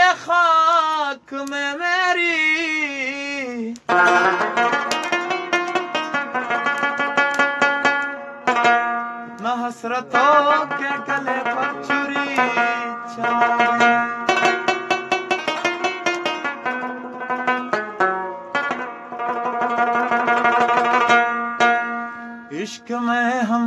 یہ خاک میں میری میں حسرتوں کے گلے پر چوری چاہے عشق میں ہم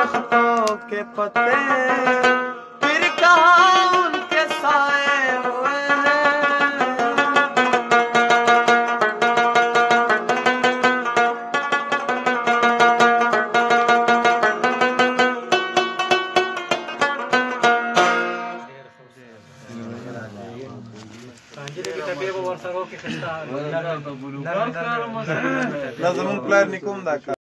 درختوں کے پتے پھر کہاں ان کے سائے ہوئے پلار نکوم دا کار۔